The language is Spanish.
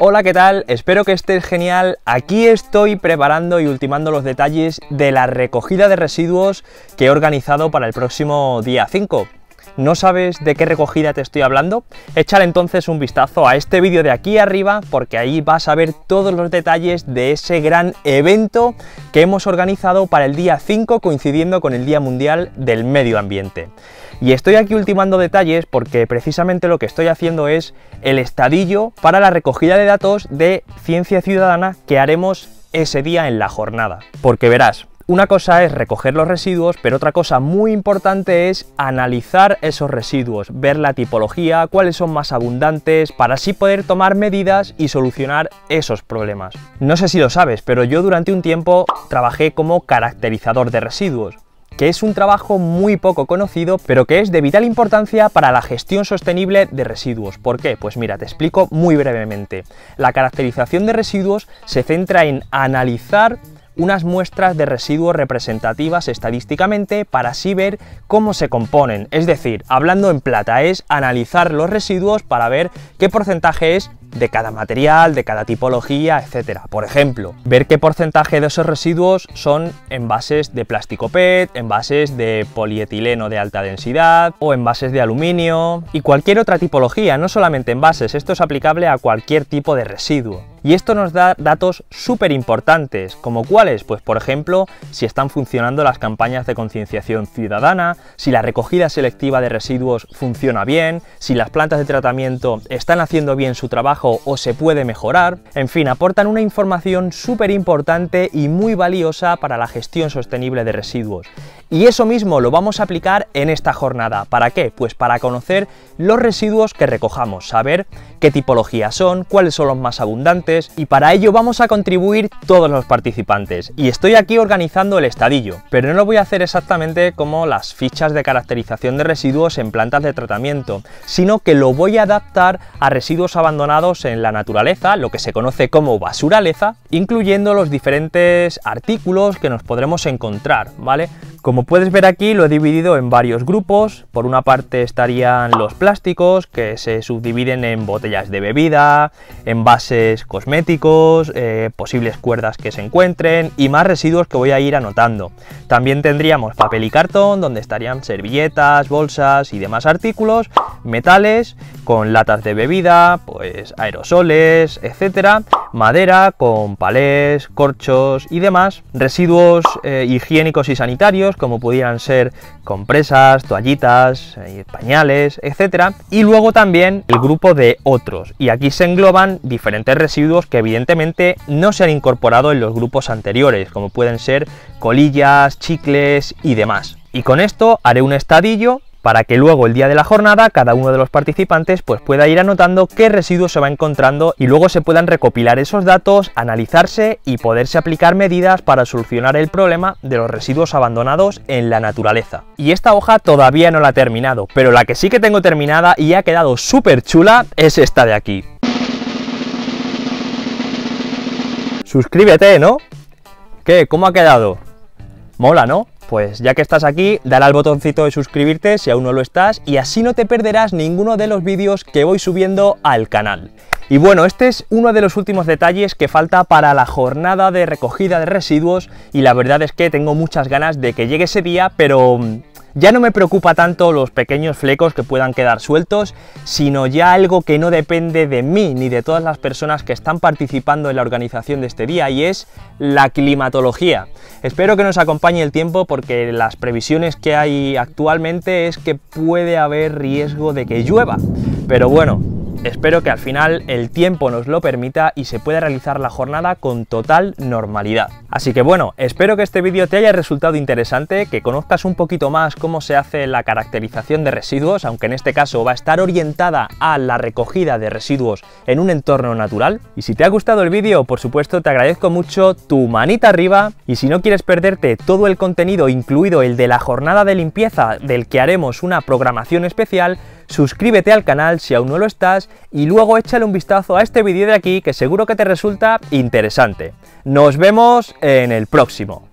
Hola, ¿qué tal? Espero que estés genial. Aquí estoy preparando y ultimando los detalles de la recogida de residuos que he organizado para el próximo día 5. ¿No sabes de qué recogida te estoy hablando? Échale entonces un vistazo a este vídeo de aquí arriba porque ahí vas a ver todos los detalles de ese gran evento que hemos organizado para el día 5 coincidiendo con el Día Mundial del Medio Ambiente. Y estoy aquí ultimando detalles porque precisamente lo que estoy haciendo es el estadillo para la recogida de datos de ciencia ciudadana que haremos ese día en la jornada. Porque verás, una cosa es recoger los residuos, pero otra cosa muy importante es analizar esos residuos, ver la tipología, cuáles son más abundantes, para así poder tomar medidas y solucionar esos problemas. No sé si lo sabes, pero yo durante un tiempo trabajé como caracterizador de residuos que es un trabajo muy poco conocido, pero que es de vital importancia para la gestión sostenible de residuos. ¿Por qué? Pues mira, te explico muy brevemente. La caracterización de residuos se centra en analizar unas muestras de residuos representativas estadísticamente para así ver cómo se componen. Es decir, hablando en plata, es analizar los residuos para ver qué porcentaje es de cada material, de cada tipología, etcétera. Por ejemplo, ver qué porcentaje de esos residuos son envases de plástico PET, envases de polietileno de alta densidad o envases de aluminio y cualquier otra tipología, no solamente envases, esto es aplicable a cualquier tipo de residuo. Y esto nos da datos súper importantes, como cuáles, pues por ejemplo, si están funcionando las campañas de concienciación ciudadana, si la recogida selectiva de residuos funciona bien, si las plantas de tratamiento están haciendo bien su trabajo o se puede mejorar, en fin, aportan una información súper importante y muy valiosa para la gestión sostenible de residuos. Y eso mismo lo vamos a aplicar en esta jornada. ¿Para qué? Pues para conocer los residuos que recojamos, saber qué tipología son, cuáles son los más abundantes y para ello vamos a contribuir todos los participantes. Y estoy aquí organizando el estadillo, pero no lo voy a hacer exactamente como las fichas de caracterización de residuos en plantas de tratamiento, sino que lo voy a adaptar a residuos abandonados en la naturaleza, lo que se conoce como basuraleza, incluyendo los diferentes artículos que nos podremos encontrar, ¿vale? Como puedes ver aquí lo he dividido en varios grupos, por una parte estarían los plásticos que se subdividen en botellas de bebida, envases cosméticos, eh, posibles cuerdas que se encuentren y más residuos que voy a ir anotando. También tendríamos papel y cartón donde estarían servilletas, bolsas y demás artículos, metales con latas de bebida, pues aerosoles, etcétera, madera con palés, corchos y demás, residuos eh, higiénicos y sanitarios como pudieran ser compresas, toallitas, eh, pañales, etcétera, y luego también el grupo de otros, y aquí se engloban diferentes residuos que evidentemente no se han incorporado en los grupos anteriores, como pueden ser colillas, chicles y demás. Y con esto haré un estadillo para que luego el día de la jornada cada uno de los participantes pues pueda ir anotando qué residuos se va encontrando y luego se puedan recopilar esos datos, analizarse y poderse aplicar medidas para solucionar el problema de los residuos abandonados en la naturaleza. Y esta hoja todavía no la he terminado, pero la que sí que tengo terminada y ha quedado súper chula es esta de aquí. Suscríbete, ¿no? ¿Qué? ¿Cómo ha quedado? Mola, ¿no? Pues ya que estás aquí, dale al botoncito de suscribirte si aún no lo estás y así no te perderás ninguno de los vídeos que voy subiendo al canal. Y bueno, este es uno de los últimos detalles que falta para la jornada de recogida de residuos y la verdad es que tengo muchas ganas de que llegue ese día, pero ya no me preocupa tanto los pequeños flecos que puedan quedar sueltos, sino ya algo que no depende de mí ni de todas las personas que están participando en la organización de este día y es la climatología. Espero que nos acompañe el tiempo porque las previsiones que hay actualmente es que puede haber riesgo de que llueva. Pero bueno, Espero que al final el tiempo nos lo permita y se pueda realizar la jornada con total normalidad. Así que bueno, espero que este vídeo te haya resultado interesante, que conozcas un poquito más cómo se hace la caracterización de residuos, aunque en este caso va a estar orientada a la recogida de residuos en un entorno natural. Y si te ha gustado el vídeo, por supuesto te agradezco mucho tu manita arriba y si no quieres perderte todo el contenido, incluido el de la jornada de limpieza del que haremos una programación especial, suscríbete al canal si aún no lo estás y luego échale un vistazo a este vídeo de aquí que seguro que te resulta interesante. Nos vemos en el próximo.